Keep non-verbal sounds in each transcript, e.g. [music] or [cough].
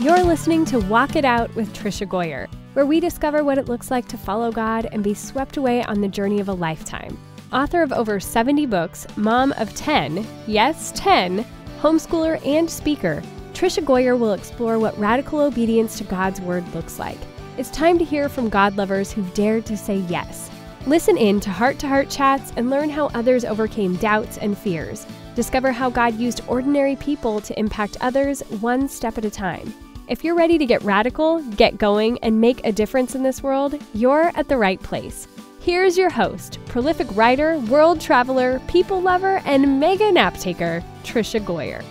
You're listening to Walk It Out with Tricia Goyer, where we discover what it looks like to follow God and be swept away on the journey of a lifetime. Author of over 70 books, mom of 10, yes, 10, homeschooler and speaker, Tricia Goyer will explore what radical obedience to God's word looks like. It's time to hear from God lovers who've dared to say yes. Listen in to heart to heart chats and learn how others overcame doubts and fears. Discover how God used ordinary people to impact others one step at a time. If you're ready to get radical, get going, and make a difference in this world, you're at the right place. Here's your host, prolific writer, world traveler, people lover, and mega nap taker, Tricia Goyer.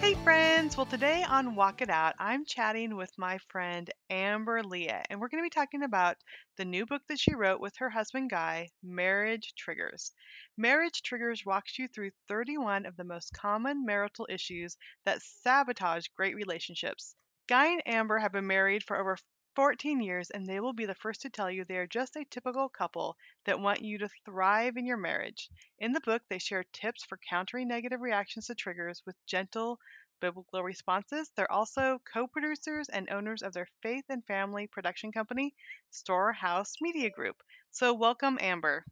Hey friends! Well, today on Walk It Out, I'm chatting with my friend Amber Lia, and we're going to be talking about the new book that she wrote with her husband Guy, Marriage Triggers. Marriage Triggers walks you through 31 of the most common marital issues that sabotage great relationships. Guy and Amber have been married for over 14 years, and they will be the first to tell you they are just a typical couple that want you to thrive in your marriage. In the book, they share tips for countering negative reactions to triggers with gentle, biblical responses. They're also co producers and owners of their faith and family production company, Storehouse Media Group. So, welcome, Amber.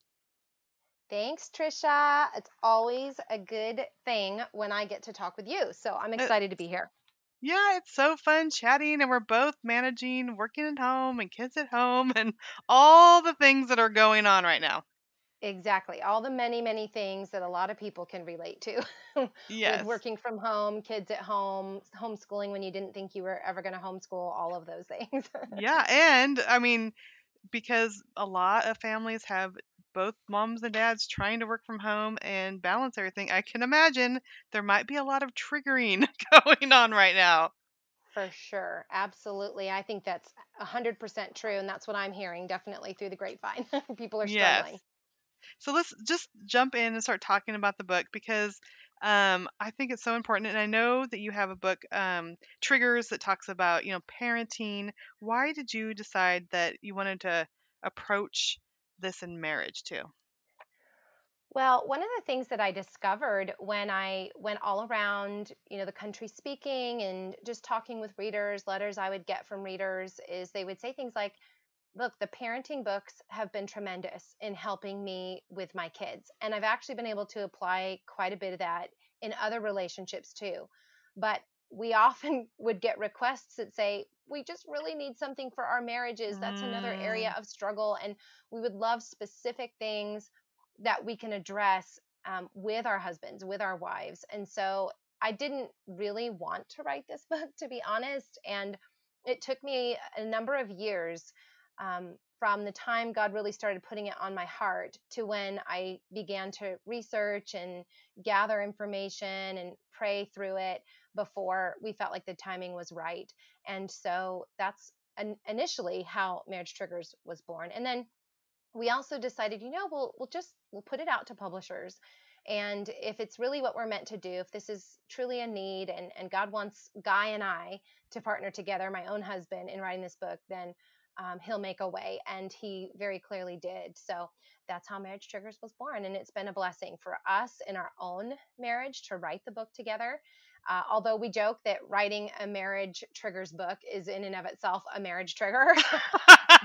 Thanks, Tricia. It's always a good thing when I get to talk with you. So, I'm uh, excited to be here. Yeah, it's so fun chatting, and we're both managing working at home and kids at home [laughs] and all the things that are going on right now. Exactly. All the many, many things that a lot of people can relate to [laughs] with Yes. working from home, kids at home, homeschooling when you didn't think you were ever going to homeschool, all of those things. Yeah, and I mean, because a lot of families have both moms and dads trying to work from home and balance everything, I can imagine there might be a lot of triggering [laughs] going on right now. For sure. Absolutely. I think that's 100% true. And that's what I'm hearing definitely through the grapevine. [laughs] People are struggling. Yes. struggling. So let's just jump in and start talking about the book because um, I think it's so important. And I know that you have a book, um, Triggers, that talks about, you know, parenting. Why did you decide that you wanted to approach this in marriage too? Well, one of the things that I discovered when I went all around, you know, the country speaking and just talking with readers, letters I would get from readers, is they would say things like, Look, the parenting books have been tremendous in helping me with my kids. And I've actually been able to apply quite a bit of that in other relationships too. But we often [laughs] would get requests that say, We just really need something for our marriages. That's another Mm, area of struggle. And we would love specific things that we can address um, with our husbands, with our wives. And so I didn't really want to write this [laughs] book, to be honest. And it took me a number of years um, from the time God really started putting it on my heart to when I began to research and gather information and pray through it before we felt like the timing was right. And so that's an, initially how Marriage Triggers was born. And then we also decided, you know, we'll we'll just we'll put it out to publishers. And if it's really what we're meant to do, if this is truly a need and, and God wants Guy and I to partner together, my own husband, in writing this book, then um, he'll make a way. And he very clearly did. So that's how Marriage Triggers was born. And it's been a blessing for us in our own marriage to write the book together. Uh, although we joke that writing a marriage triggers book is in and of itself a marriage trigger. [laughs]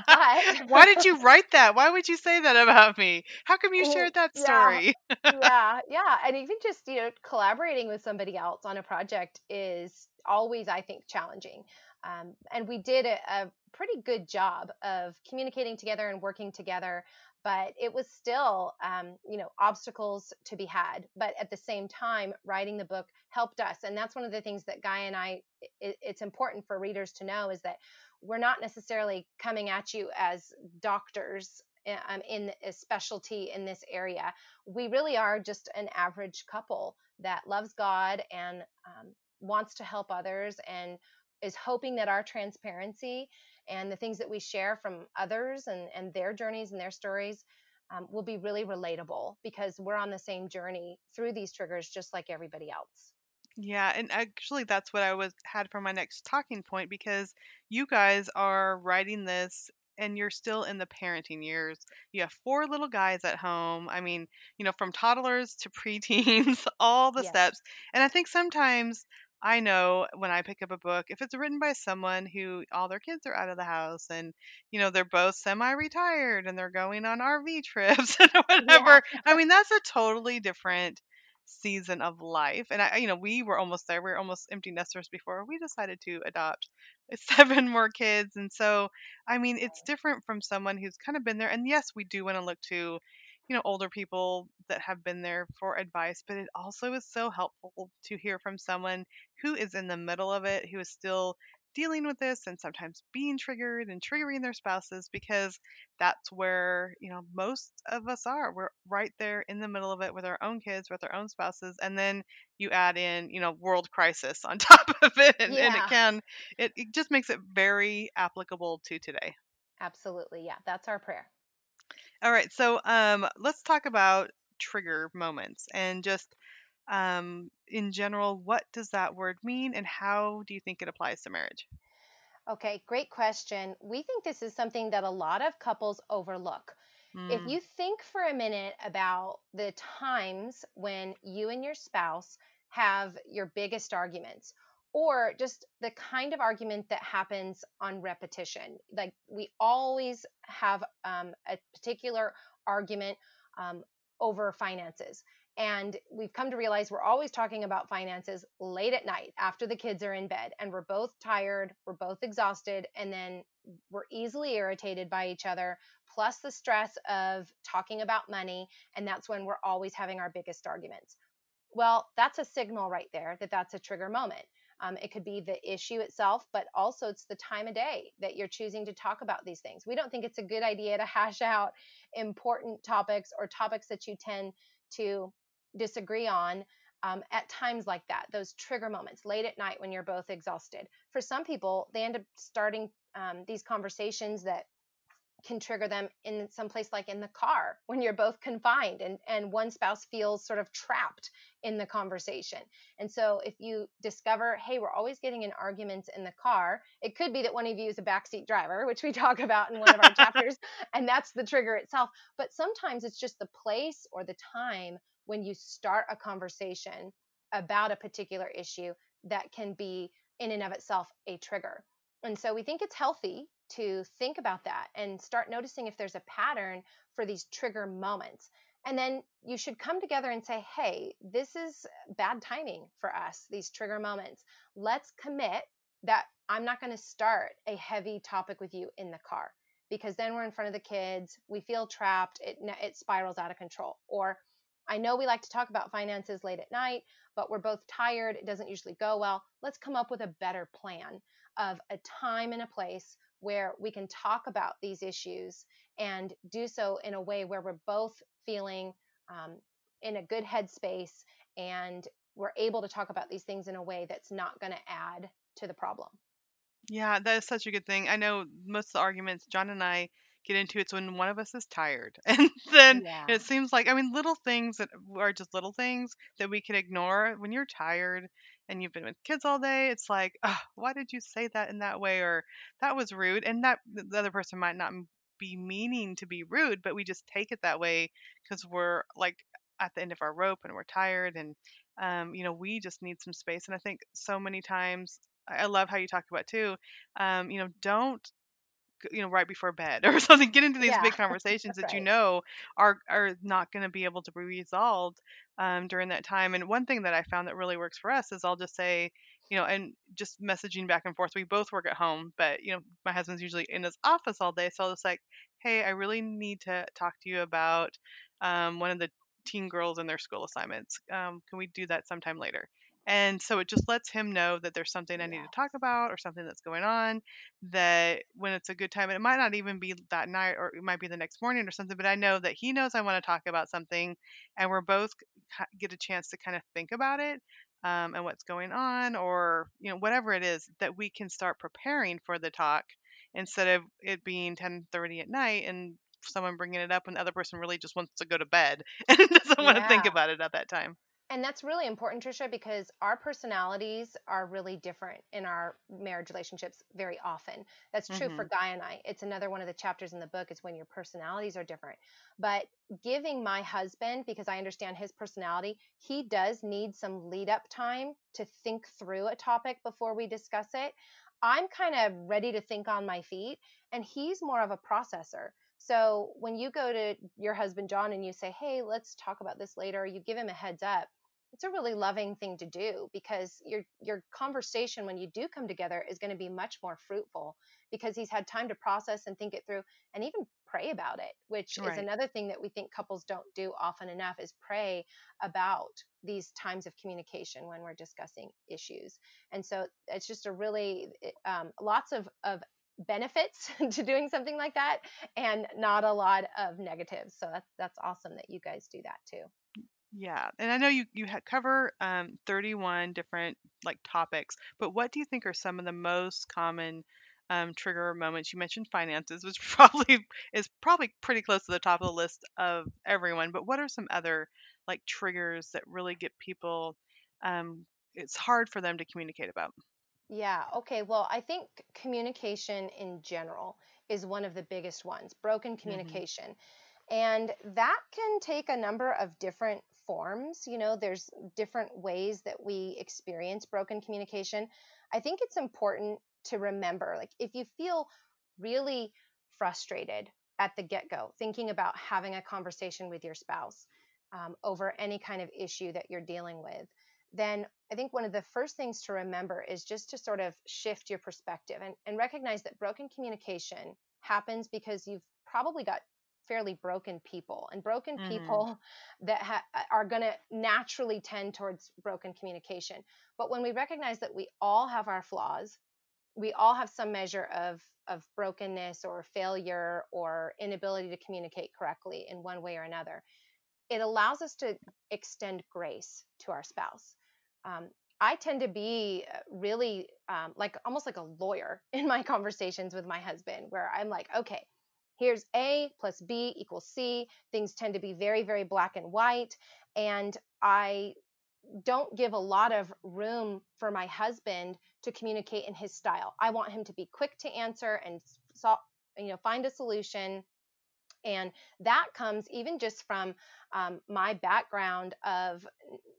[laughs] Why did you write that? Why would you say that about me? How come you shared that yeah, story? yeah, [laughs] yeah. And even just, you know, collaborating with somebody else on a project is always, I think, challenging. Um, and we did a, a pretty good job of communicating together and working together, but it was still, um, you know, obstacles to be had. But at the same time, writing the book helped us. And that's one of the things that Guy and I, it, it's important for readers to know is that we're not necessarily coming at you as doctors uh, um, in a specialty in this area. We really are just an average couple that loves God and um, wants to help others and is hoping that our transparency and the things that we share from others and, and their journeys and their stories um, will be really relatable because we're on the same journey through these triggers just like everybody else. Yeah, and actually that's what I was had for my next talking point because you guys are writing this and you're still in the parenting years. You have four little guys at home. I mean, you know, from toddlers to [laughs] preteens, all the Yes. steps. And I think sometimes I know when I pick up a book, if it's written by someone who all their kids are out of the house and, you know, they're both semi retired and they're going on RV [laughs] trips and Yeah. whatever, I mean, that's a totally different season of life. And I, you know, we were almost there. We were almost empty nesters before we decided to adopt [laughs] seven more kids. And so, I mean, it's different from someone who's kind of been there. And yes, we do want to look to, you know, older people that have been there for advice, but it also is so helpful to hear from someone who is in the middle of it, who is still dealing with this and sometimes being triggered and triggering their spouses because that's where, you know, most of us are. We're right there in the middle of it with our own kids, with our own spouses, and then you add in, you know, world crisis [laughs] on top of it and, and it can it, it just makes it very applicable to today. Absolutely. Yeah. That's our prayer. All right, so um, let's talk about trigger moments and just um, in general, what does that word mean and how do you think it applies to marriage? Okay. Great question. We think this is something that a lot of couples overlook. If Mm, you think for a minute about the times when you and your spouse have your biggest arguments, or just the kind of argument that happens on repetition, like we always have um, a particular argument um, over finances. And we've come to realize we're always talking about finances late at night after the kids are in bed, and we're both tired, we're both exhausted, and then we're easily irritated by each other plus the stress of talking about money. And that's when we're always having our biggest arguments. Well, that's a signal right there that that's a trigger moment. Um, it could be the issue itself, but also it's the time of day that you're choosing to talk about these things. We don't think it's a good idea to hash out important topics or topics that you tend to disagree on um, at times like that, those trigger moments late at night when you're both exhausted. For some people, they end up starting um, these conversations that can trigger them in some place like in the car when you're both confined and and one spouse feels sort of trapped in the conversation. And so if you discover, hey, we're always getting in arguments in the car, it could be that one of you is a backseat driver, which we [laughs] talk about in one of our chapters, and that's the trigger itself. But sometimes it's just the place or the time when you start a conversation about a particular issue that can be in and of itself a trigger. And so we think it's healthy to think about that and start noticing if there's a pattern for these trigger moments. And then you should come together and say, hey, this is bad timing for us, these trigger moments. Let's commit that I'm not going to start a heavy topic with you in the car because then we're in front of the kids, we feel trapped, it, it spirals out of control. Or I know we like to talk about finances late at night, but we're both tired, it doesn't usually go well. Let's come up with a better plan of a time and a place where we can talk about these issues and do so in a way where we're both feeling um, in a good headspace and we're able to talk about these things in a way that's not going to add to the problem. Yeah, that is such a good thing. I know most of the arguments John and I get into it's when one of us is tired. [laughs] And then Yeah. it seems like, I mean, little things that are just little things that we can ignore. When you're tired and you've been with kids all day, it's like, oh, why did you say that in that way? Or that was rude. And that the other person might not be meaning to be rude, but we just take it that way because we're like at the end of our rope and we're tired. And, um, you know, we just need some space. And I think so many times, I love how you talk about too um, you know, don't you know right before bed [laughs] or something get into these Yeah, big [laughs] conversations that you know are are not going to be able to be resolved um, during that time and one thing that i found that really works for us is i'll just say you know and just messaging back and forth we both work at home but you know my husband's usually in his office all day so i'll just like hey i really need to talk to you about um, one of the teen girls and their school assignments um, can we do that sometime later and so it just lets him know that there's something I need to talk about or something that's going on that when it's a good time, and it might not even be that night or it might be the next morning or something, but I know that he knows I want to talk about something and we're both get a chance to kind of think about it um, and what's going on or, you know, whatever it is that we can start preparing for the talk instead of it being 10:30 at night and someone bringing it up when the other person really just wants to go to bed [laughs] and doesn't want to think about it at that time. And that's really important, Tricia, because our personalities are really different in our marriage relationships very often. That's true for Mhm. Guy and I. It's another one of the chapters in the book is when your personalities are different. But giving my husband, because I understand his personality, he does need some lead up time to think through a topic before we discuss it. I'm kind of ready to think on my feet, and he's more of a processor. So when you go to your husband John and you say, "Hey, let's talk about this later," you give him a heads up. It's a really loving thing to do because your your conversation when you do come together is going to be much more fruitful because he's had time to process and think it through and even pray about it, which is another thing that we think couples don't do often enough is pray about these times of communication when we're discussing issues. And so it's just a really um, lots of of benefits [laughs] to doing something like that and not a lot of negatives. So that's that's awesome that you guys do that too. Yeah, and I know you you cover um, 31 different like topics, but what do you think are some of the most common um, trigger moments? You mentioned finances, which [laughs] probably is probably pretty close to the top of the list of everyone. But what are some other like triggers that really get people? Um, it's hard for them to communicate about. Yeah, okay. Well, I think communication in general is one of the biggest ones, broken hmm communication. And that can take a number of different forms. You know, there's different ways that we experience broken communication. I think it's important to remember like, if you feel really frustrated at the get go, thinking about having a conversation with your spouse um, over any kind of issue that you're dealing with, then I think one of the first things to remember is just to sort of shift your perspective and, and recognize that broken communication happens because you've probably got fairly broken people and broken hmm people [laughs] that ha- are going to naturally tend towards broken communication. But when we recognize that we all have our flaws we all have some measure of of brokenness or failure or inability to communicate correctly in one way or another it allows us to extend grace to our spouse um, I tend to be uh, really um, like almost like a lawyer [laughs] in my conversations with my husband, where I'm like, okay, here's A plus B equals C. Things tend to be very, very black and white. And I don't give a lot of room for my husband to communicate in his style. I want him to be quick to answer and you know find a solution and that comes even just from um, my background of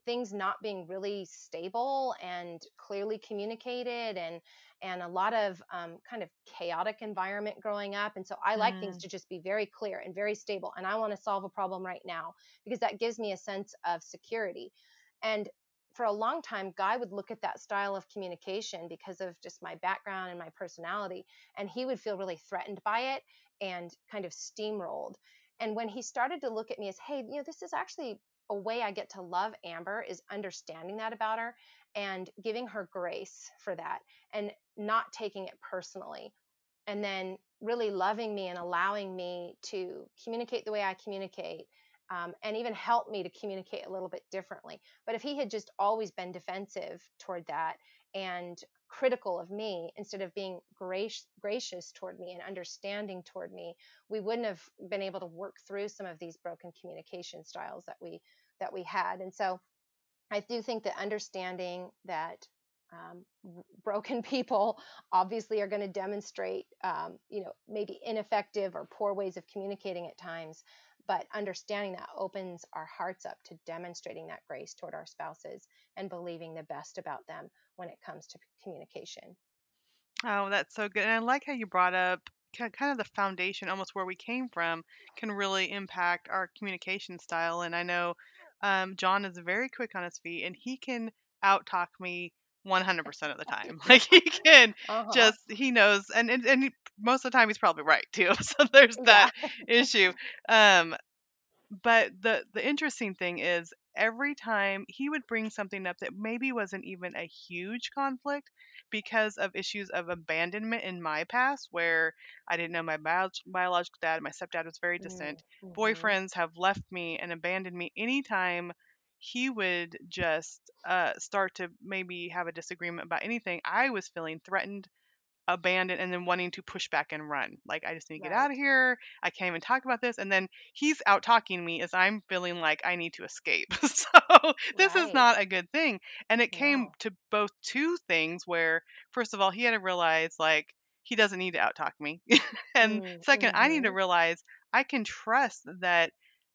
things not being really stable and clearly communicated and and a lot of um, kind of chaotic environment growing up and so i like things mm. to just be very clear and very stable and i want to solve a problem right now because that gives me a sense of security. And for a long time guy would look at that style of communication because of just my background and my personality and he would feel really threatened by it and kind of steamrolled. And when he started to look at me as, hey, you know, this is actually a way I get to love Amber is understanding that about her and giving her grace for that and not taking it personally. And then really loving me and allowing me to communicate the way I communicate um, and even helped me to communicate a little bit differently. But if he had just always been defensive toward that and critical of me instead of being gracious, gracious toward me and understanding toward me, we wouldn't have been able to work through some of these broken communication styles that we that we had. And so I do think that understanding that um, broken [laughs] people obviously are going to demonstrate, um, you know, maybe ineffective or poor ways of communicating at times, but understanding that opens our hearts up to demonstrating that grace toward our spouses and believing the best about them when it comes to communication. Oh, that's so good. And I like how you brought up kind of the foundation, almost where we came from, can really impact our communication style. And I know um, John is very quick on his feet, and he can out talk me 100% of the [laughs] time. [laughs] Like he can Uh huh. just, he knows, and and, and he- most of the time he's probably right too. [laughs] So there's that Yeah. issue. Um, but the the interesting thing is every time he would bring something up that maybe wasn't even a huge conflict because of issues of abandonment in my past where I didn't know my bio- biological dad, my stepdad was very distant. Mm-hmm. Boyfriends have left me and abandoned me anytime he would just uh, start to maybe have a disagreement about anything. I was feeling threatened abandoned, and then wanting to push back and run. Like I just need to get Right. out of here. I can't even talk about this. And then he's out talking me as I'm feeling like I need to escape. [laughs] so this is not a good thing. And it came to both two things where first of all he had to realize like he doesn't need to out talk me. [laughs] and Mm, second, I need to mhm. realize I can trust that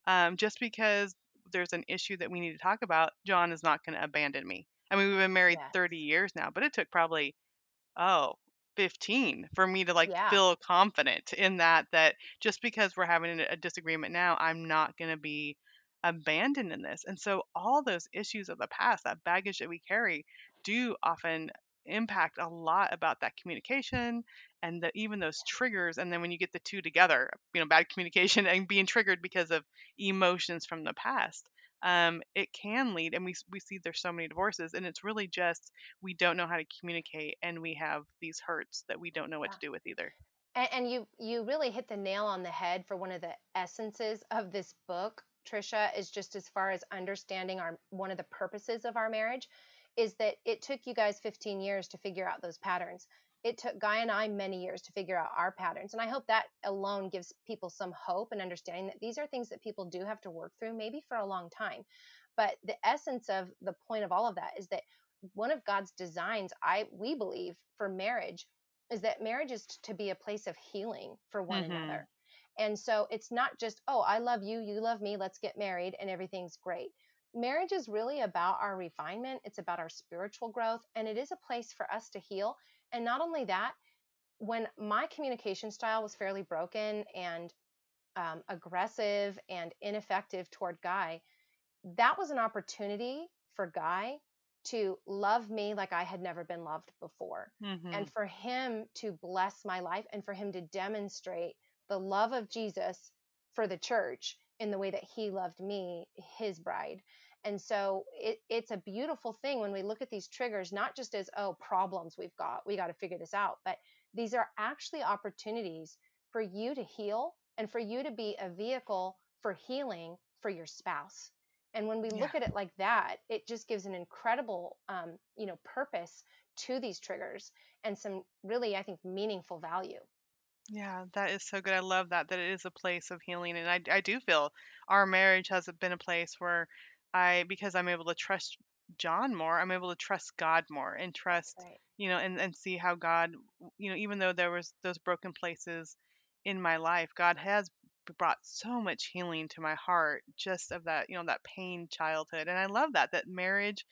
um, just because there's an issue that we need to talk about, John is not going to abandon me. I mean, we've been married Yes. 30 years now, but it took probably oh 15 for me to like Yeah. feel confident in that that just because we're having a a disagreement now i'm not going to be abandoned in this and so all those issues of the past that baggage that we carry do often impact a lot about that communication and the, even those triggers and then when you get the two together you know bad [laughs] communication and being triggered because of emotions from the past um, it can lead and we, we see there's so many divorces and it's really just we don't know how to communicate and we have these hurts that we don't know what Yeah. to do with either. And, and you you really hit the nail on the head for one of the essences of this book, Tricia, is just as far as understanding our one of the purposes of our marriage is that it took you guys 15 years to figure out those patterns. It took Guy and I many years to figure out our patterns. And I hope that alone gives people some hope and understanding that these are things that people do have to work through, maybe for a long time. But the essence of the point of all of that is that one of God's designs, I we believe, for marriage is that marriage is to be a place of healing for one Mhm. another. And so it's not just, oh, I love you, you love me, let's get married and everything's great. Marriage is really about our refinement, it's about our spiritual growth, and it is a place for us to heal. And not only that, when my communication style was fairly broken and um, aggressive and ineffective toward Guy, that was an opportunity for Guy to love me like I had never been loved before Mhm. and for him to bless my life and for him to demonstrate the love of Jesus for the church in the way that he loved me, his bride. And so it, it's a beautiful thing when we look at these triggers, not just as, oh, problems we've got, we got to figure this out, but these are actually opportunities for you to heal and for you to be a vehicle for healing for your spouse. And when we Yeah. look at it like that, it just gives an incredible, um, you know, purpose to these triggers and some really, I think, meaningful value. Yeah, that is so good. I love that that it is a place of healing, and I I do feel our marriage has been a place where I because I'm able to trust John more, I'm able to trust God more and trust Right. you know and and see how God you know even though there was those broken places in my life, God has brought so much healing to my heart just of that you know that pain childhood, and I love that that marriage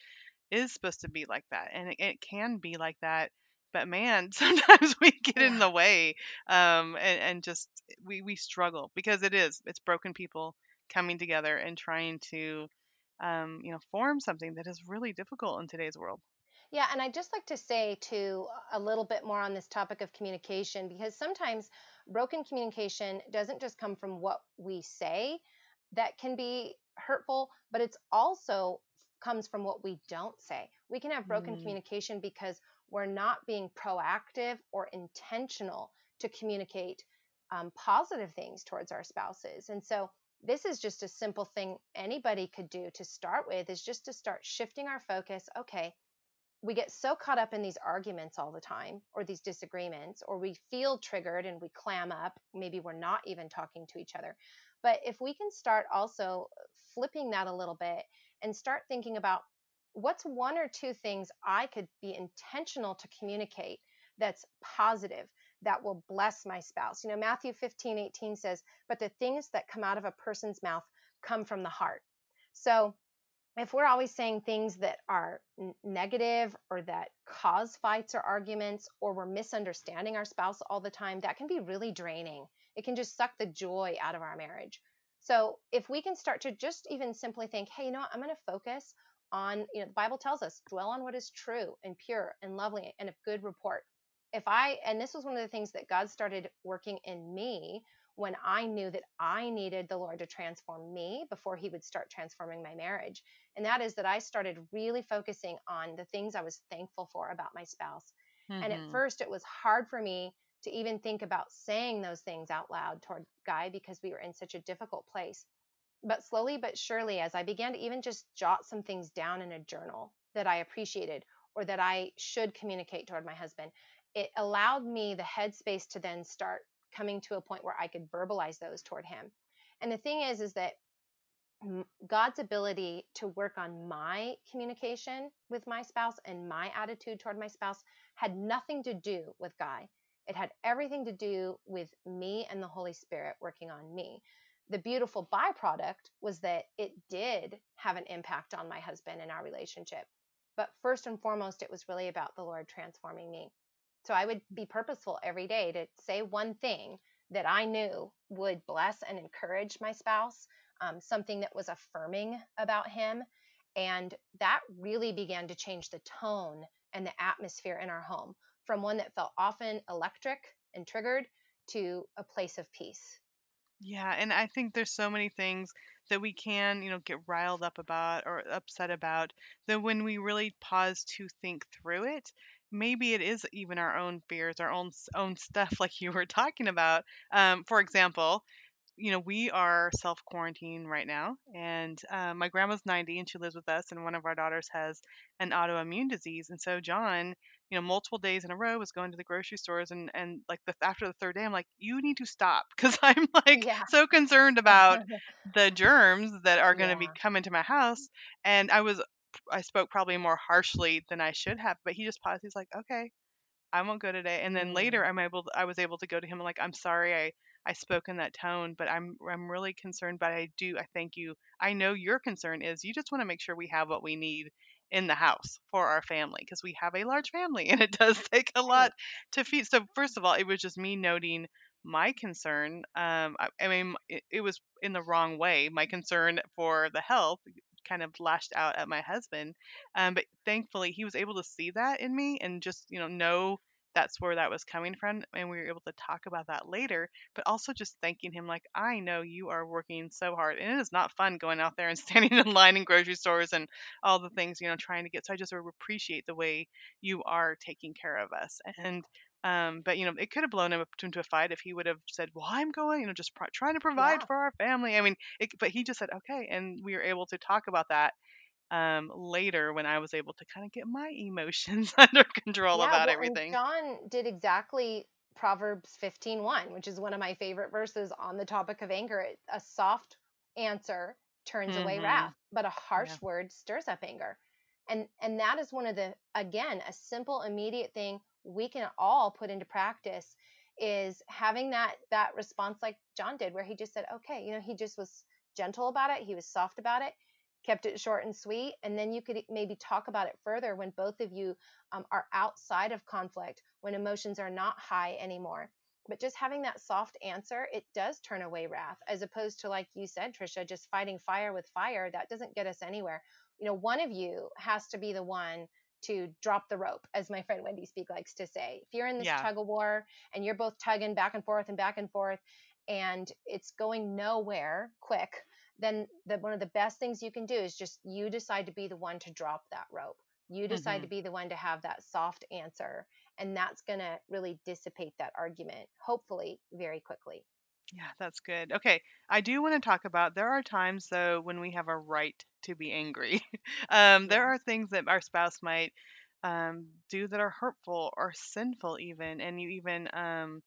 is supposed to be like that and it, it can be like that but man [laughs] sometimes we get in the way um and, and just we we struggle because it is it's broken people coming together and trying to um you know form something that is really difficult in today's world Yeah, and I'd just like to say too a little bit more on this topic of communication because sometimes broken communication doesn't just come from what we say that can be hurtful, but it's also comes from what we don't say. We can have broken Mm, communication because we're not being proactive or intentional to communicate um, positive things towards our spouses. And so this is just a simple thing anybody could do to start with is just to start shifting our focus. Okay, we get so caught up in these arguments all the time or these disagreements or we feel triggered and we clam up maybe we're not even talking to each other but if we can start also flipping that a little bit and start thinking about what's one or two things i could be intentional to communicate that's positive that will bless my spouse you know matthew 15 18 says but the things that come out of a person's mouth come from the heart so if we're always saying things that are negative or that cause fights or arguments, or we're misunderstanding our spouse all the time, that can be really draining. It can just suck the joy out of our marriage. So if we can start to just even simply think, hey, you know what, I'm going to focus on, you know, the Bible tells us, dwell on what is true and pure and lovely and of good report. If I, and this was one of the things that God started working in me when I knew that I needed the Lord to transform me before He would start transforming my marriage and that is that I started really focusing on the things I was thankful for about my spouse. And at mhm. first, it was hard for me to even think about saying those things out loud toward Guy because we were in such a difficult place. But slowly but surely, as I began to even just jot some things down in a journal that I appreciated or that I should communicate toward my husband, it allowed me the headspace to then start coming to a point where I could verbalize those toward him. And the thing is, is that God's ability to work on my communication with my spouse and my attitude toward my spouse had nothing to do with Guy. It had everything to do with me and the Holy Spirit working on me. The beautiful byproduct was that it did have an impact on my husband and our relationship. But first and foremost, it was really about the Lord transforming me. So I would be purposeful every day to say one thing that I knew would bless and encourage my spouse um, something that was affirming about him. And that really began to change the tone and the atmosphere in our home from one that felt often electric and triggered to a place of peace. Yeah, and I think there's so many things that we can, you know, get riled up about or upset about that when we really pause to think through it, maybe it is even our own fears, our own own stuff [laughs] like you were talking about. Um, for example, you know, we are self quarantine right now, and uh, my grandma's 90 and she lives with us, and one of our daughters has an autoimmune disease. And so, John, you know, multiple days in a row was going to the grocery stores, and, and like the, after the third day, I'm like, you need to stop [laughs] because I'm like Yeah. so concerned [laughs] about the germs that are going to be coming to my house. And I was, I spoke probably more harshly than I should have, but he just paused. He's like, okay, I won't go today. And then later, Mm. I'm able, to, I was able to go to him and like, I'm sorry, I I spoke in that tone, but I'm I'm really concerned. But I do, I thank you. I know your concern is you just want to make sure we have what we need in the house for our family because we have a large family [laughs] and it does take a lot to feed. So first of all, it was just me noting my concern. Um, I, I mean, it, it was in the wrong way. My concern for the health kind of lashed out at my husband. Um, but thankfully, he was able to see that in me and just you know know that's where that was coming from and we were able to talk about that later but also just thanking him like i know you are working so hard and it is not fun going out there and [laughs] standing in line in grocery stores and all the things you know trying to get so i just appreciate the way you are taking care of us and um, but you know, it could have blown him up into a fight if he would have said, "Well, I'm going," you know, just pr- trying to provide Yeah. for our family. I mean, it, but he just said, "Okay," and we were able to talk about that um, later when I was able to kind of get my emotions [laughs] under control Yeah, about well, everything. John did exactly Proverbs 15:1, which is one of my favorite verses on the topic of anger. A soft answer turns away hmm wrath, but a Yeah. harsh word stirs up anger. And and that is one of the again, a simple immediate thing we can all put into practice is having that that response like John did where he just said, "Okay, you know, he just was gentle about it, he was soft about it." kept it short and sweet and then you could maybe talk about it further when both of you um, are outside of conflict when emotions are not high anymore but just having that soft answer it does turn away wrath as opposed to like you said tricia just fighting fire with fire that doesn't get us anywhere you know one of you has to be the one to drop the rope as my friend wendy Speake likes to say if you're in this Yeah. tug of war and you're both tugging back and forth and back and forth and it's going nowhere quick then the, one of the best things you can do is just you decide to be the one to drop that rope. You decide hmm to be the one to have that soft answer. And that's going to really dissipate that argument, hopefully, very quickly. Yeah, that's good. Okay, I do want to talk about there are times though when we have a right to be angry. [laughs] um, there Yeah. are things that our spouse might um, do that are hurtful or sinful even, and you even um,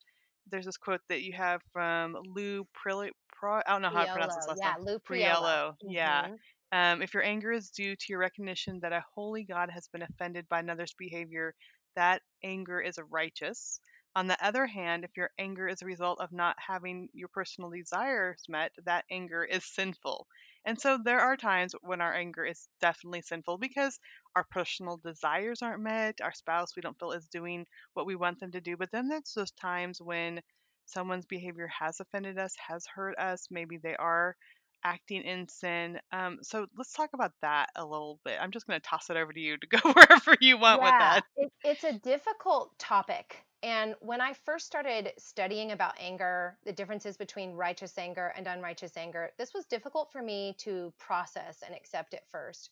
there's this quote that you have from Lou Prilli, Pro, I don't know how to pronounce this Priolo. last Yeah. Lou Priolo. Priello. Yeah. hmm Um, if your anger is due to your recognition that a holy God has been offended by another's behavior, that anger is righteous. On the other hand, if your anger is a result of not having your personal desires met, that anger is sinful. And so there are times when our anger is definitely sinful because our personal desires aren't met, our spouse we don't feel is doing what we want them to do. But then there's those times when someone's behavior has offended us, has hurt us, maybe they are acting in sin. Um, so let's talk about that a little bit. I'm just going to toss it over to you to go [laughs] wherever you want with that. it, it's a difficult topic. And when I first started studying about anger, the differences between righteous anger and unrighteous anger, this was difficult for me to process and accept at first.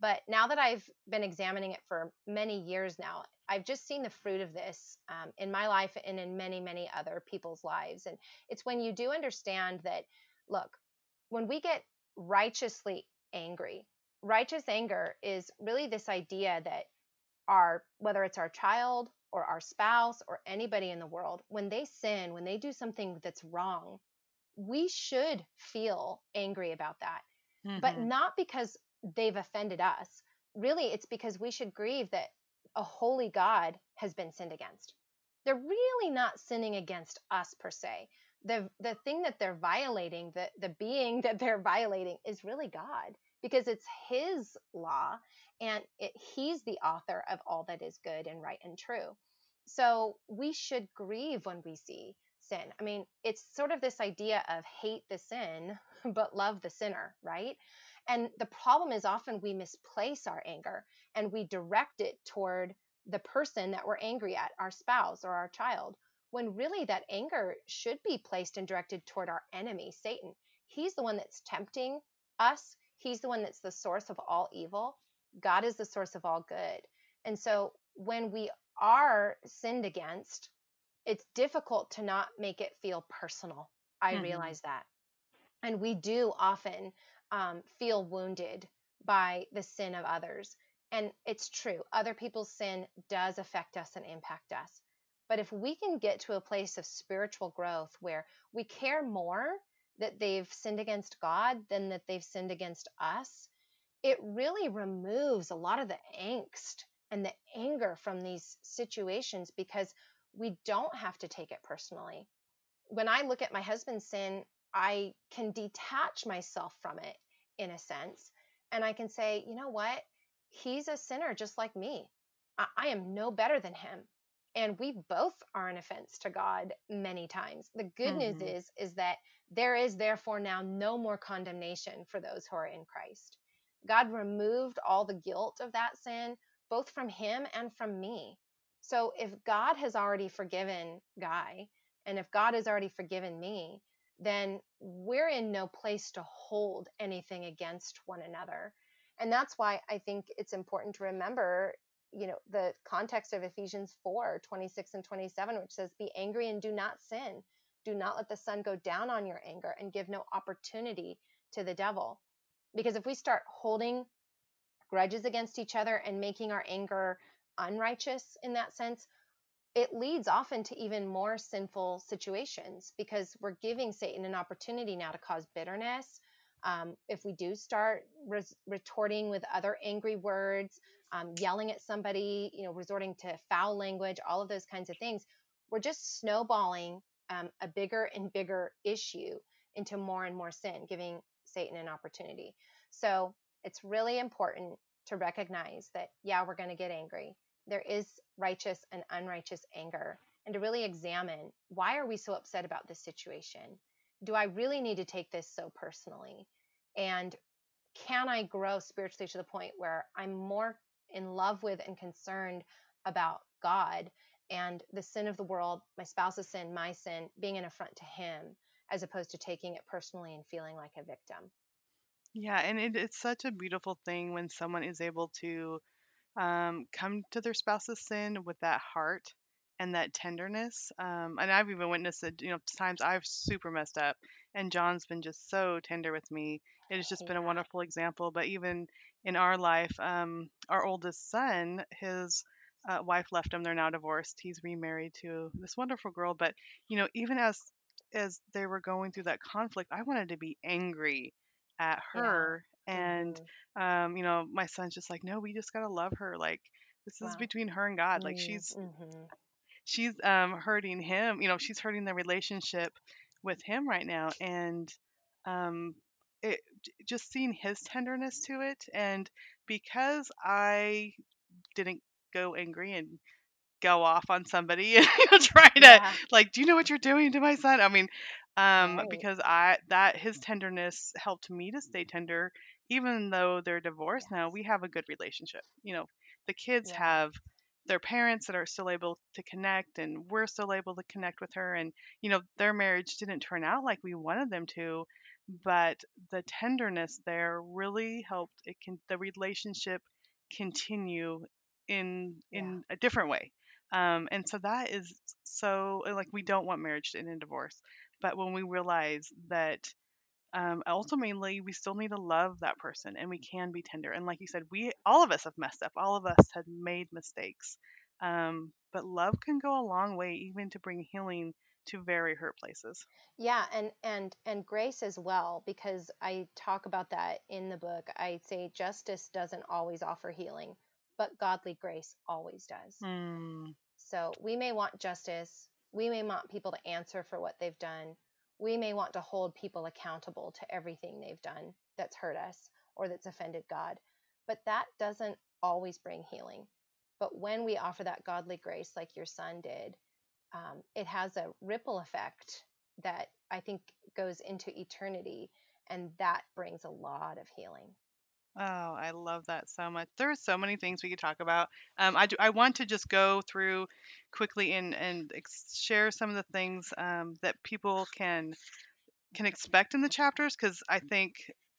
But now that I've been examining it for many years now, I've just seen the fruit of this um, in my life and in many, many other people's lives. And it's when you do understand that, look, when we get righteously angry, righteous anger is really this idea that our whether it's our child or our spouse or anybody in the world, when they sin, when they do something that's wrong, we should feel angry about that. Mm-hmm. But not because they've offended us. Really, it's because we should grieve that a holy God has been sinned against. They're really not sinning against us per se. The the thing that they're violating, the the being [laughs] that they're violating is really God because it's his law and it, he's the author of all that is good and right and true. So we should grieve when we see sin. I mean, it's sort of this idea of hate the sin, [laughs] but love the sinner, right? And the problem is often we misplace our anger and we direct it toward the person that we're angry at, our spouse or our child, when really that anger should be placed and directed toward our enemy, Satan. He's the one that's tempting us, he's the one that's the source of all evil. God is the source of all good. And so when we are sinned against, it's difficult to not make it feel personal. I mm-hmm. realize that. And we do often um, feel wounded by the sin of others. And it's true, other people's sin does affect us and impact us. But if we can get to a place of spiritual growth where we care more that they've sinned against God than that they've sinned against us, it really removes a lot of the angst and the anger from these situations because we don't have to take it personally. When I look at my husband's sin, I can detach myself from it in a sense. And I can say, you know what? He's a sinner just like me. I, I am no better than him. And we both are an offense to God many times. The good mm-hmm. news is, is that there is therefore now no more condemnation for those who are in Christ. God removed all the guilt of that sin, both from him and from me. So if God has already forgiven Guy, and if God has already forgiven me, then we're in no place to hold anything against one another. And that's why I think it's important to remember, you know, the context of Ephesians 4 26 and 27, which says, Be angry and do not sin. Do not let the sun go down on your anger and give no opportunity to the devil. Because if we start holding grudges against each other and making our anger unrighteous in that sense, it leads often to even more sinful situations because we're giving Satan an opportunity now to cause bitterness. Um, if we do start res- retorting with other angry words, um, yelling at somebody, you know, resorting to foul language, all of those kinds of things, we're just snowballing um, a bigger and bigger issue into more and more sin, giving Satan an opportunity. So it's really important to recognize that, yeah, we're going to get angry there is righteous and unrighteous anger and to really examine why are we so upset about this situation do i really need to take this so personally? And can i grow spiritually to the point where i'm more in love with and concerned about god and the sin of the world my spouse's sin my sin being an affront to him as opposed to taking it personally and feeling like a victim? Yeah, and it, it's such a beautiful thing when someone is able to um, come to their spouse's sin with that heart and that tenderness. Um, and I've even witnessed it, you know, times I've super messed up, and John's been just so tender with me. It has just been a wonderful example. But even in our life, um, our oldest son, his uh, wife left him. They're now divorced. He's remarried to this wonderful girl. But you know, even as as they were going through that conflict, I wanted to be angry at Yeah. her and hmm um you know my son's just like no we just got to love her like this is between her and god like Mm, she's Mm-hmm. She's um hurting him you know she's hurting the relationship with him right now and um it just seeing his tenderness to it and because i didn't go angry and go off on somebody [laughs] and you know, try to Yeah. like do you know what you're doing to my son i mean um Right. because i that his tenderness helped me to stay tender even though they're divorced now we have a good relationship you know the kids Yeah. have their parents that are still able to connect and we're still able to connect with her and you know their marriage didn't turn out like we wanted them to but the tenderness there really helped it can the relationship continue in Yeah. in a different way um, and so that is so like we don't want marriage to end in divorce but when we realize that um, ultimately we still need to love that person and we can be tender and like you said we all of us have messed up all of us have made mistakes Um, but love can go a long way, even to bring healing to very hurt places. Yeah, and and and grace as well because I talk about that in the book. I say justice doesn't always offer healing, but godly grace always does. Mm, So we may want justice, we may want people to answer for what they've done. We may want to hold people accountable to everything they've done that's hurt us or that's offended God. But that doesn't always bring healing. But when we offer that godly grace like your son did, um, it has a ripple effect that I think goes into eternity, and that brings a lot of healing. Oh, I love that so much. There are so many things we could talk about. Um, I, do, I want to just go through quickly and and ex- share some of the things um, that people can can expect in the chapters because I think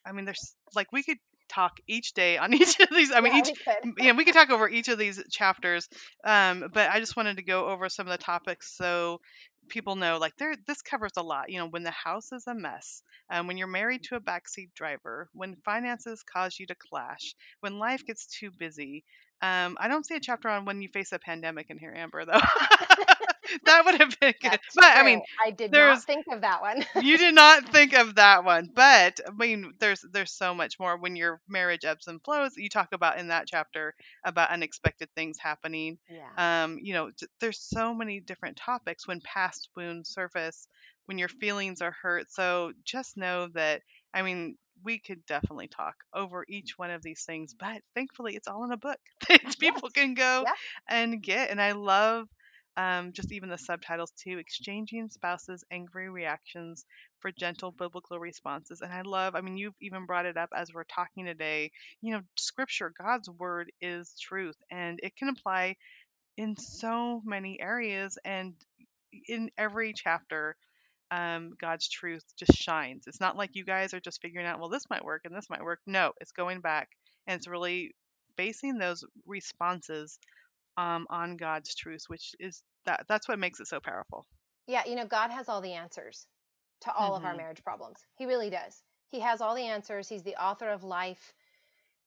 I mean there's like we could talk each day on [laughs] each of these. I mean Yeah, each we yeah we could talk over each of these chapters. Um, but I just wanted to go over some of the topics so people know like there this covers a lot. You know when the house is a mess, um, when you're married to a backseat driver, when finances cause you to clash, when life gets too busy. Um, I don't see a chapter on when you face a pandemic in here, Amber, though. [laughs] [laughs] that would have been good. That's But I mean. I did not think of that one. [laughs] you did not think of that one but i mean there's there's so much more when your marriage ebbs and flows you talk about in that chapter about unexpected things happening yeah. um you know there's so many different topics when past wounds surface when your feelings are hurt so just know that i mean we could definitely talk over each one of these things but thankfully it's all in a book [laughs] that people can go Yeah. and get and i love um, just even the subtitles too exchanging spouses angry reactions for gentle biblical responses and i love i mean you've even brought it up as we're talking today you know scripture god's word is truth and it can apply in so many areas and in every chapter um, god's truth just shines. It's not like you guys are just figuring out well this might work and this might work. No it's going back and it's really basing those responses um, on god's truth which is that that's what makes it so powerful Yeah, you know, God has all the answers to all of our Mhm. marriage problems. He really does. He has all the answers. He's the author of life.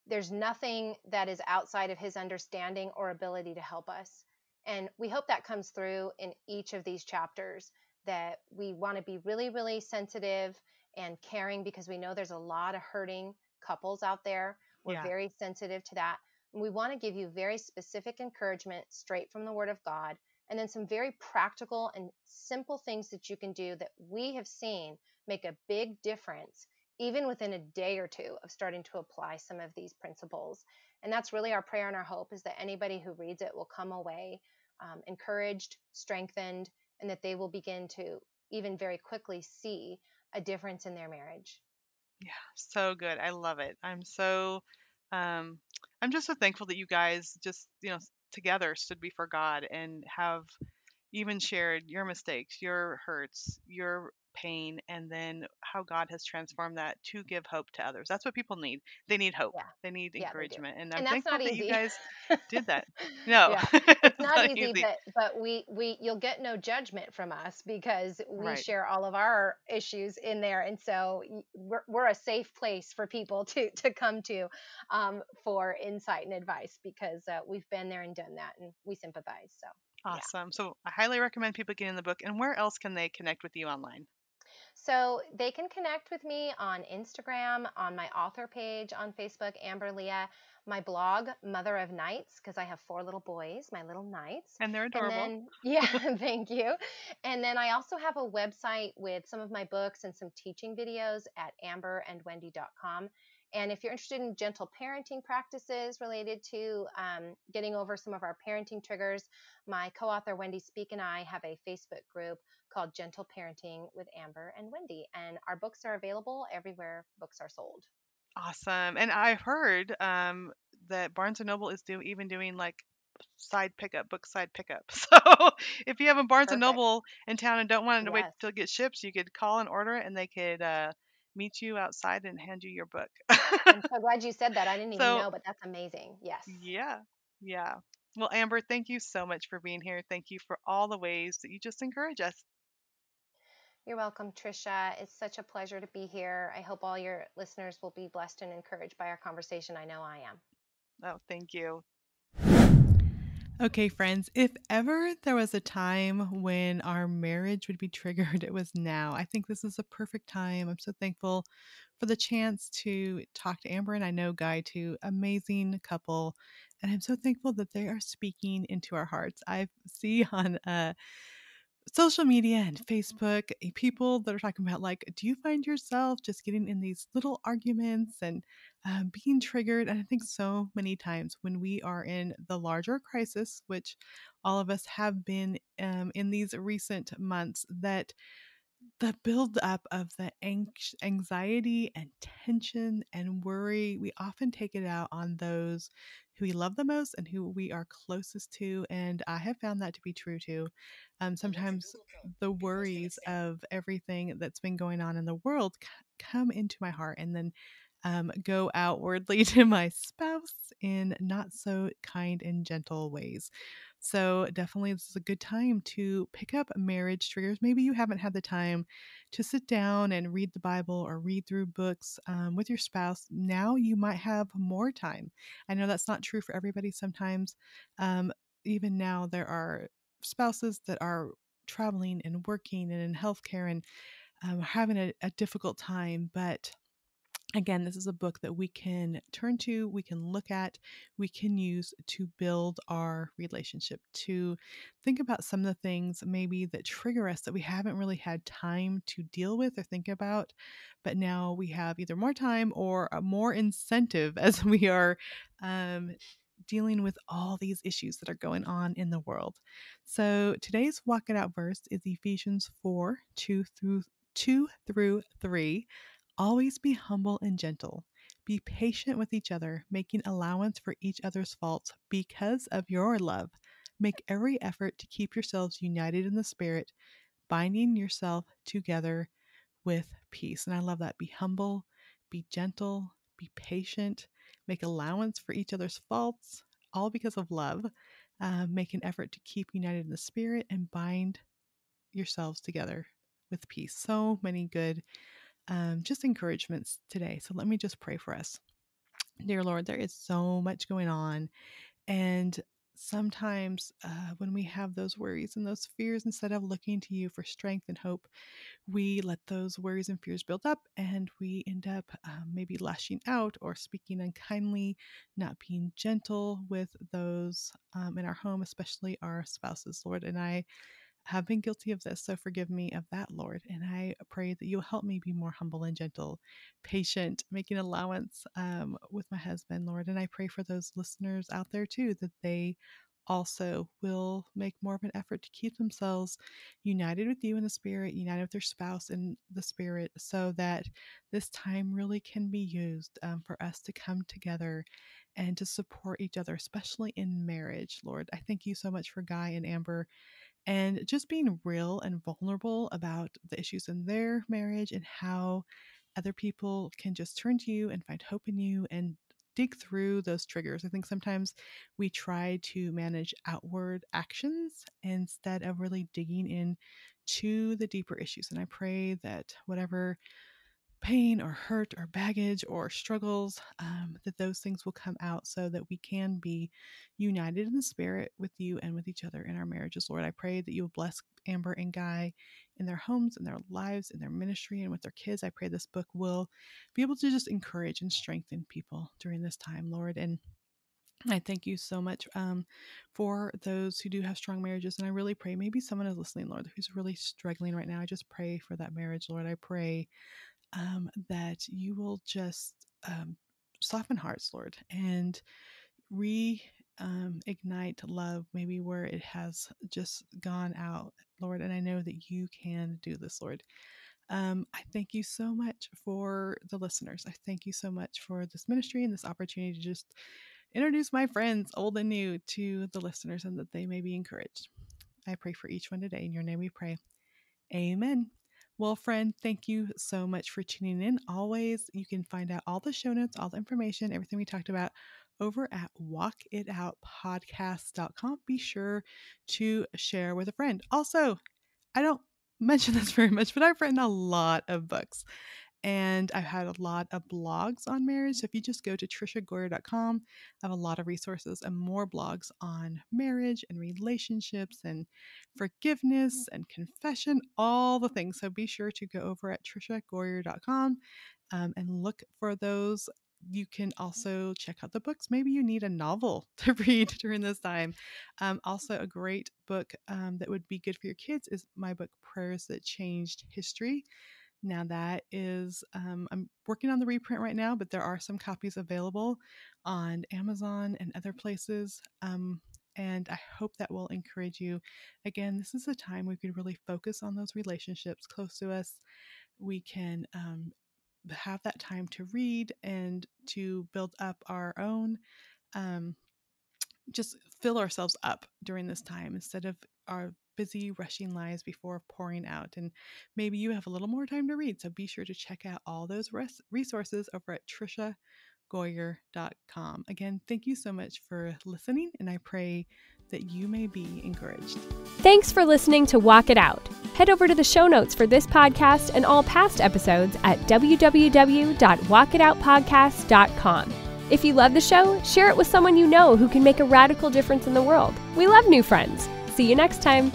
There's nothing that is outside of his understanding or ability to help us. And we hope that comes through in each of these chapters that we want to be really, really sensitive and caring because we know there's a lot of hurting couples out there. We're Yeah. very sensitive to that. We want to give you very specific encouragement straight from the Word of God and then some very practical and simple things that you can do that we have seen make a big difference even within a day or two of starting to apply some of these principles and that's really our prayer and our hope is that anybody who reads it will come away um, encouraged strengthened and that they will begin to even very quickly see a difference in their marriage Yeah, so good. I love it. I'm so um I'm just so thankful that you guys just, you know, together stood before God and have even shared your mistakes, your hurts, your pain, and then how God has transformed that to give hope to others. That's what people need. They need hope. Yeah. They need Yeah, they encouragement. And I'm and that's thankful not that easy you guys did that. [laughs] No. Yeah, [laughs] it's not easy, but but we we you'll get no judgment from us because we Right. share all of our issues in there, and so we're we're a safe place for people to to come to um, for insight and advice because uh, we've been there and done that, and we sympathize. So Awesome. So I highly recommend people get in the book. And where else can they connect with you online? So they can connect with me on Instagram, on my author page on Facebook, Amber Lia. My blog, Mother of Knights, because I have four little boys, my little knights. And they're adorable. And then, [laughs] yeah, thank you. And then I also have a website with some of my books and some teaching videos at amberandwendy.com. And if you're interested in gentle parenting practices related to um, getting over some of our parenting triggers, my co author Wendy Speake and I have a Facebook group called Gentle Parenting with Amber and Wendy. And our books are available everywhere books are sold. Awesome. And I've heard um, that Barnes and Noble is do even doing like side pickup, book side pickup. [laughs] So if you have a Barnes and Noble in town and don't want to wait Yes. till it gets shipped, you could call and order it, and they could uh, meet you outside and hand you your book. I'm so glad you said that. I [laughs] didn't even So- know, but that's amazing. Yes. yeah, yeah. Well, Amber, thank you so much for being here. Thank you for all the ways that you just encourage us. You're welcome, Tricia. It's such a pleasure to be here. I hope all your listeners will be blessed and encouraged by our conversation. I know I am. Oh, thank you. Okay, friends, if ever there was a time when our marriage would be [laughs] triggered, it was now. I think this is a perfect time. I'm so thankful for the chance to talk to Amber and I know Guy too. Amazing couple. And I'm so thankful that they are speaking into our hearts. I see [laughs] on uh social media and Facebook, eh, people that are talking about like, do you find yourself just getting in these little arguments and um, being triggered? And I think so many times when we are in the larger crisis, which all of us have been um, in these recent months, that the buildup of the anxiety and tension and worry, we often take it out on those who we love the most and who we are closest to. And I have found that to be true too. Um, sometimes the worries of everything that's been going on in the world c- come into my heart and then um, go outwardly [laughs] to my spouse in not so kind and gentle ways. So, definitely, this is a good time to pick up marriage triggers. Maybe you haven't had the time to sit down and read the Bible or read through books um, with your spouse. Now you might have more time. I know that's not true for everybody sometimes. Um, even now, there are spouses that are traveling and working and in healthcare and um, having a, a difficult time, but again, this is a book that we can turn to, we can look at, we can use to build our relationship, to think about some of the things maybe that trigger us that we haven't really had time to deal with or think about. But now we have either more time or more incentive [laughs] as we are um, dealing with all these issues that are going on in the world. So today's Walk It Out verse is Ephesians 4 2 through 2 through 3. Always be humble and gentle. Be patient with each other, making allowance for each other's faults because of your love. Make every effort to keep yourselves united in the Spirit, binding yourself together with peace. And I love that. Be humble, be gentle, be patient, make allowance for each other's faults, all because of love. Uh, make an effort to keep united in the Spirit and bind yourselves together with peace. So many good um, just encouragements today. So let me just pray for us. Dear Lord, there is so much going on. And sometimes uh, when we have those worries and those fears, instead of looking to you for strength and hope, we let those worries and fears build up and we end up um, maybe lashing out or speaking unkindly, not being gentle with those um, in our home, especially our spouses, Lord. And I have been guilty of this, so forgive me of that, Lord. And I pray that you'll help me be more humble and gentle, patient, making allowance um, with my husband, Lord. And I pray for those listeners out there too, that they also will make more of an effort to keep themselves united with you in the spirit, united with their spouse in the spirit, so that this time really can be used um, for us to come together and to support each other, especially in marriage, Lord. I thank you so much for Guy and Amber and just being real and vulnerable about the issues in their marriage and how other people can just turn to you and find hope in you and dig through those triggers. I think sometimes we try to manage outward actions instead of really digging in to the deeper issues. And I pray that whatever pain or hurt or baggage or struggles, um, that those things will come out so that we can be united in the spirit with you and with each other in our marriages. Lord, I pray that you will bless Amber and Guy in their homes, in their lives, in their ministry, and with their kids. I pray this book will be able to just encourage and strengthen people during this time, Lord. And I thank you so much um, for those who do have strong marriages. And I really pray, maybe someone is listening, Lord, who's really struggling right now. I just pray for that marriage, Lord. I pray um, that you will just um, soften hearts, Lord, and re um, ignite love maybe where it has just gone out, Lord. And I know that you can do this, Lord. Um, I thank you so much for the listeners. I thank you so much for this ministry and this opportunity to just introduce my friends, old and new, to the listeners and that they may be encouraged. I pray for each one today. In your name we pray. Amen. Well, friend, thank you so much for tuning in. Always, you can find out all the show notes, all the information, everything we talked about over at walkitoutpodcast.com. Be sure to share with a friend. Also, I don't mention this very much, but I've written a lot of books. And I've had a lot of blogs on marriage. So if you just go to triciagoyer.com, I have a lot of resources and more blogs on marriage and relationships and forgiveness and confession, all the things. So be sure to go over at triciagoyer.com um, and look for those. You can also check out the books. Maybe you need a novel [laughs] to read during this time. Um, also, a great book um, that would be good for your kids is my book, Prayers That Changed History. Now, that is, um, I'm working on the reprint right now, but there are some copies available on Amazon and other places. Um, and I hope that will encourage you. Again, this is a time we could really focus on those relationships close to us. We can um, have that time to read and to build up our own um, just fill ourselves up during this time instead of our busy rushing lives before pouring out and maybe you have a little more time to read so be sure to check out all those res- resources over at triciagoyer.com again thank you so much for listening and i pray that you may be encouraged thanks for listening to walk it out head over to the show notes for this podcast and all past episodes at www.walkitoutpodcast.com if you love the show, share it with someone you know who can make a radical difference in the world. We love new friends. See you next time.